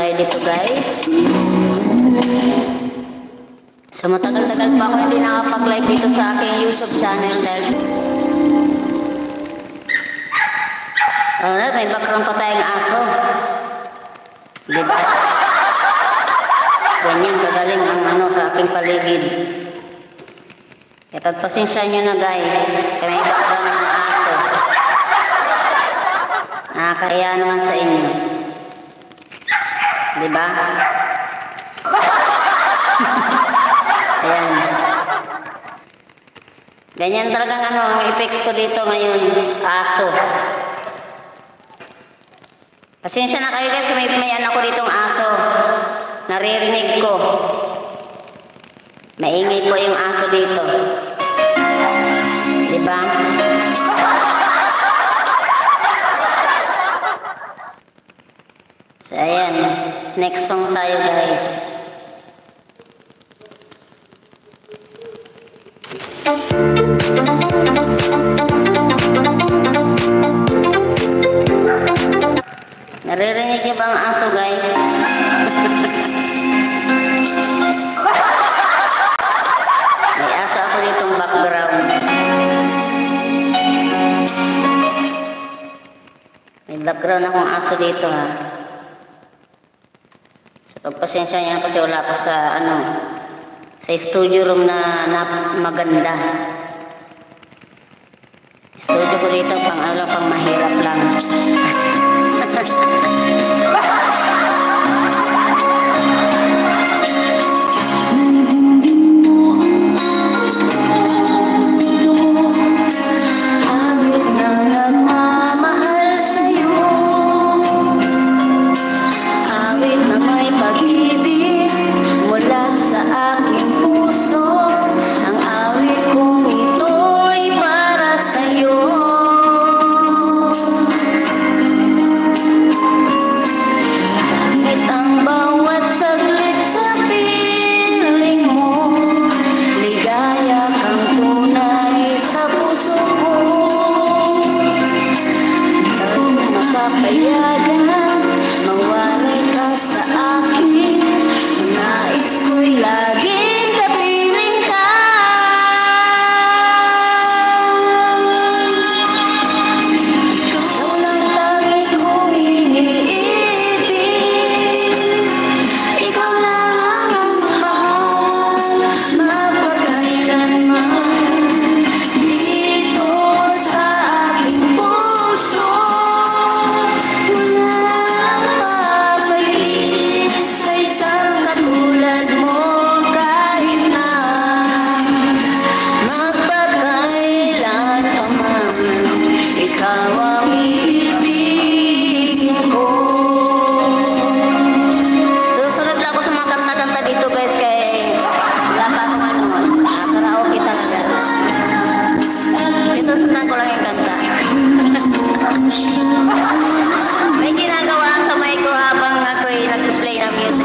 tayo dito guys. So matagal-tagal pa ako hindi nakapag-live dito sa aking YouTube channel dahil Alright, may background pa tayong aso. Di ba? Ganyan kagaling ang ano sa aking paligid. Kaya pagpasensya nyo na guys, may background ng aso. Nakakaya naman sa inyo. Di ba? Ayan. Ganyan talagang ano, ang effects ko dito ngayon, aso. Pasensya na kayo guys, kung may, may ano ko ditong aso. Naririnig ko. Maingay po yung aso dito. Di ba? So, ayan. Next song tayo, guys. Naririnig niyo ba ang aso, guys? May aso ako ditong background. May background akong aso dito, ha? Pagpasensya niya kasi wala pa sa, ano, sa studio room na, na maganda. Studio ko dito, pang ano lang, pang mahirap lang.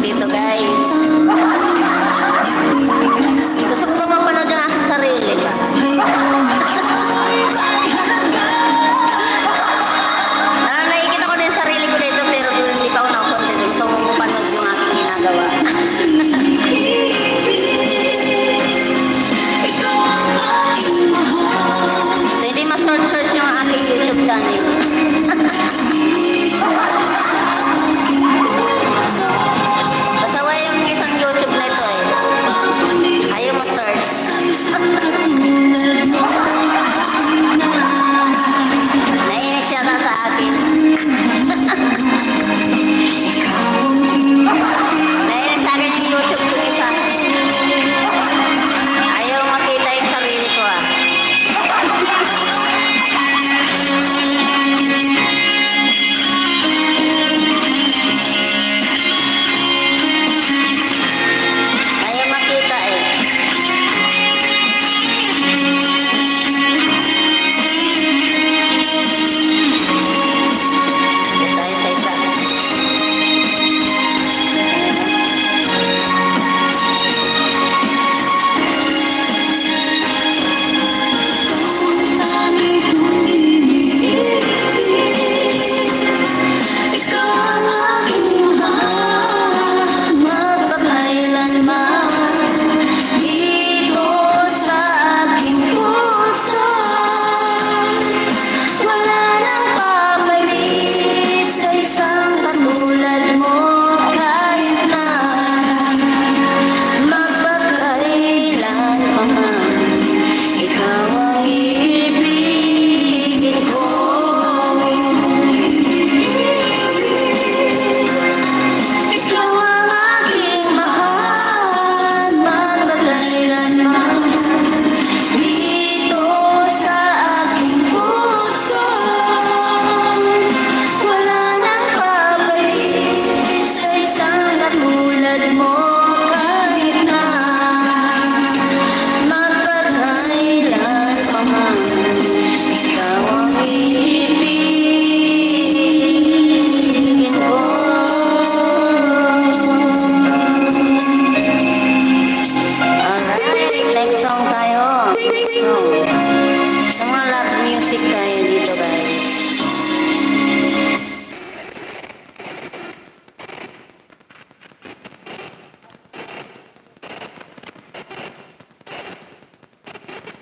gitu guys.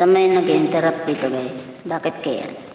Sa may nag-interrupt dito guys. Bakit kaya?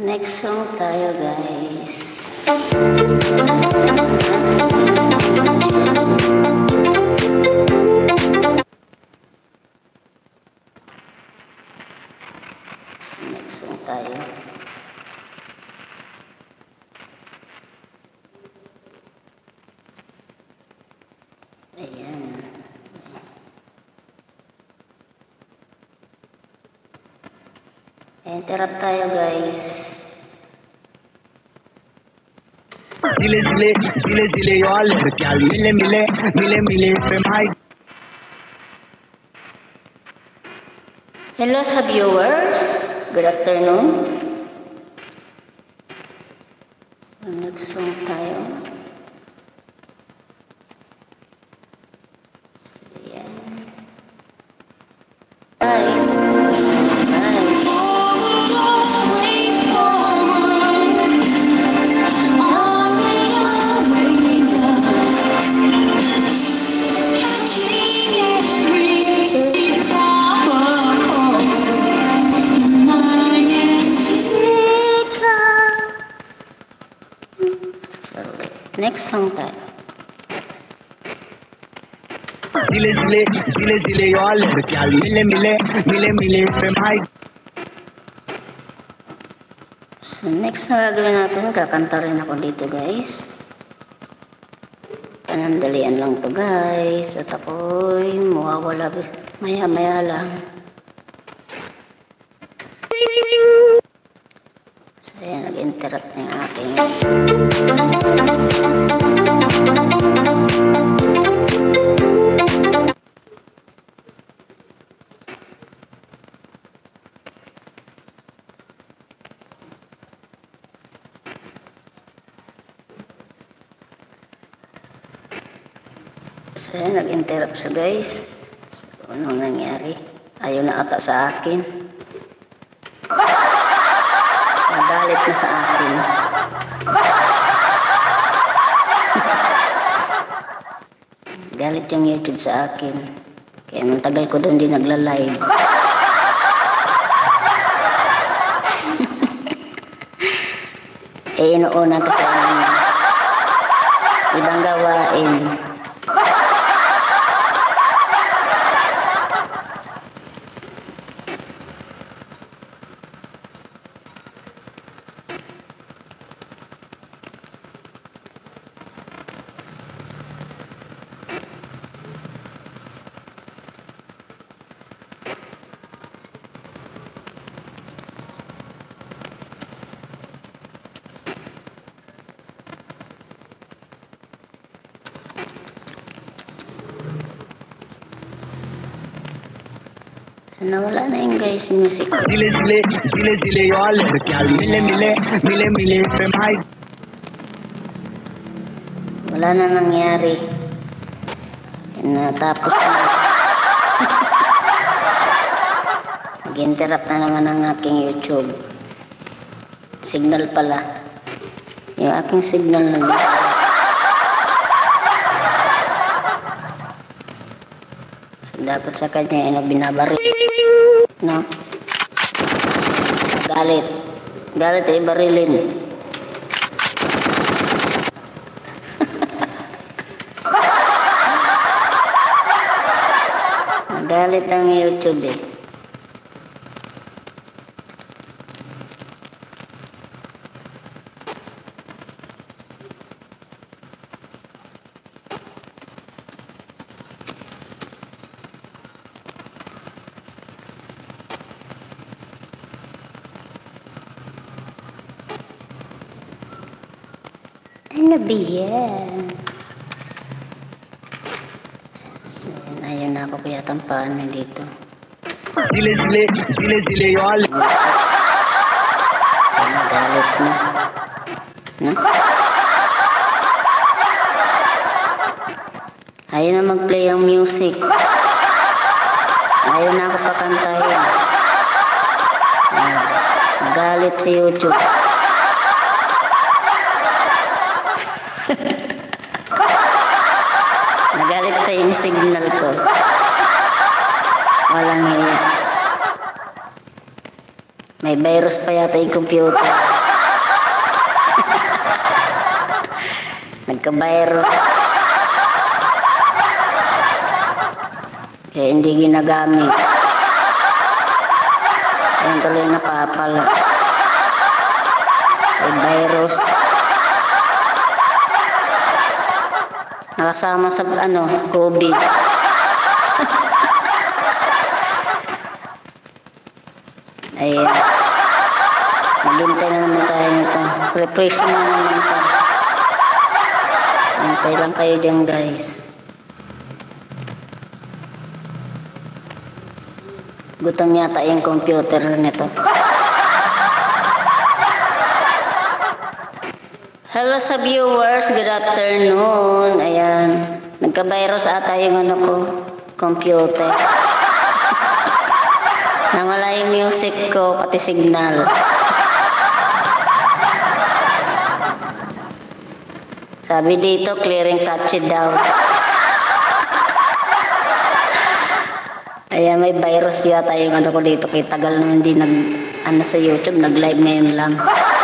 Next song tayo guys. Interrupt tayo guys. Zile zile, zile zile eu alerg Iar mile mile, mile mile pe Hello sa viewers. Good afternoon. Next song tayo. Zile zile, zile zile alerg Iar mile mile, mile mile pe mai So, next na gagawin natin, kakanta rin ako dito, guys. Panandalian lang to guys. At ako'y mawawala maya-maya lang. Nag-interrupt siya guys. So, anong nangyari? Ayaw na ata sa akin. Nagalit na sa akin. Galit yung YouTube sa akin. Kaya nung tagal ko doon di nagla-live. eh, inuuna ko sa inyo. Ibang gawain. So, nawala guys music. Zile zile eu alerg Iar mile mile, mile mile pe mai Wala na nangyari. Natapos na. Nag-interrupt na naman ang aking YouTube. Signal pala. Yung aking signal na So, dapat sa kanya ano binabari. No? Galit. Galit ay barilin. Nagalit ang YouTube eh. Ano ba yan? So, ayun na ako kaya tampaan dito. Zile zile, zile zile eu alerg Ay, nagalit na. No? Ayaw na mag-play ang music. Ayaw na ako pakantahin. Ah, Nagalit si YouTube. Nagalit pa yung signal ko. Walang hiya. May virus pa yata yung computer. Nagka-virus. Kaya hindi ginagamit. Ayan tuloy napapala. May virus. Nakasama sa ano, COVID. Ayan. Maghintay na naman tayo nito. Refreshing na naman ito. Hintay lang kayo dyan guys. Gutom yata yung computer nito. Hello sa viewers, good afternoon. Ayan, nagka-virus ata yung ano ko, computer. Nawala yung music ko, pati signal. Sabi dito, clearing touch daw. Ayan, may virus yata yung ano ko dito. Kaya tagal na hindi nag, ano sa YouTube, nag-live ngayon lang. Ano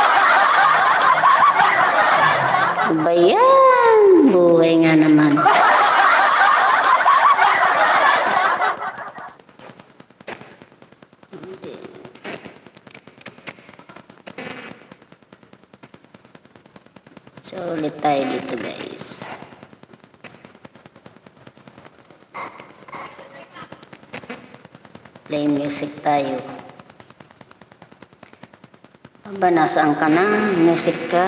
ba yan? Buhay nga naman. So, ulit tayo dito guys. Play music tayo. Aba, nasaan ka na? Music ka.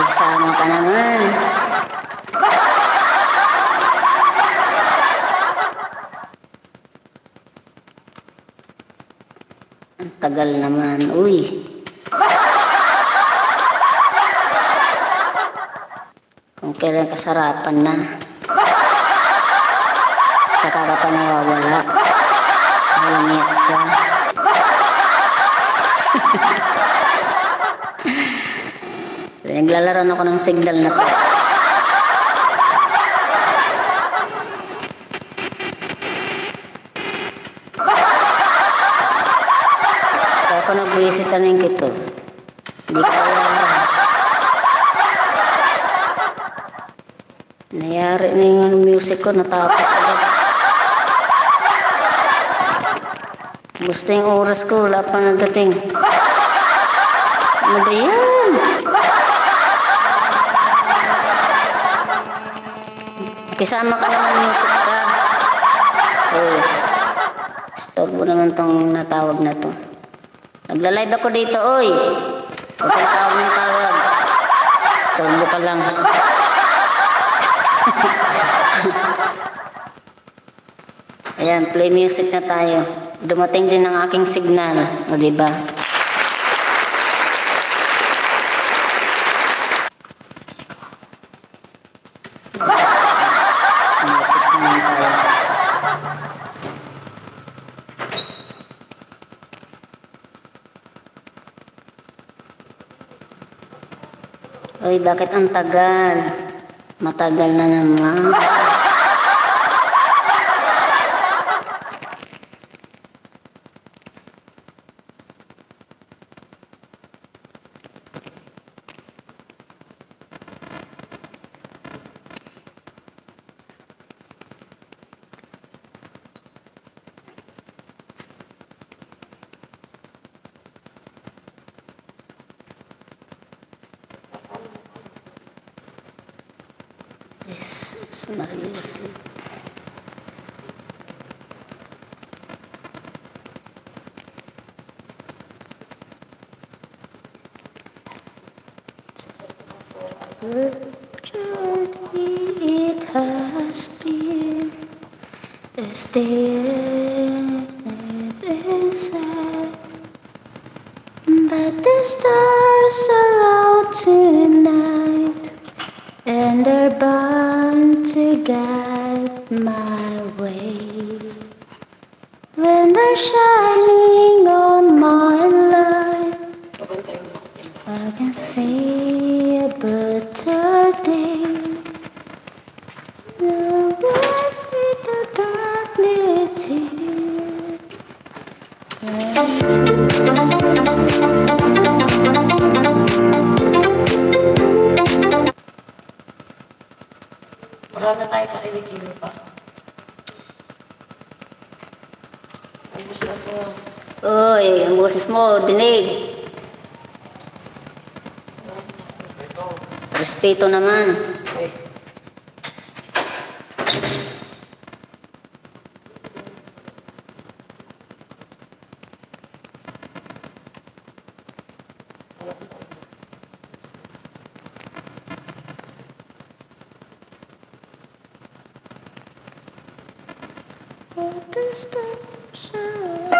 Nakigsama ka naman. Ang tagal naman. Uy. Kung kailan kasarapan na. Saka ka pa nawawala. Walang iyak ka. Naglalaro na ako ng signal na to. Ako nag-visit na rin kito. Hindi ko alam. Nayari na yung ano, music ko, natapos agad. Gusto yung oras ko, wala pa nadating. Ano ba yan? Kisama ka naman music ka. Oh. Storbo naman tong natawag na to. Nagla-live ako dito, oy. Huwag kang tawag ng tawag. Storbo ka lang. Ayan, play music na tayo. Dumating din ang aking signal. O, di ba? Music naman tayo. Uy, bakit ang tagal? Matagal na naman. Marius. Journey it has been a stillness inside but the stars are out tonight and they're bound to guide my way. When they're shining on my life, I can see a better day. The world with the darkness here. Wala na tayo sa kilikili pa. Ang gusto ko. Uy, ang boses mo, dinig. Respeto naman. distance.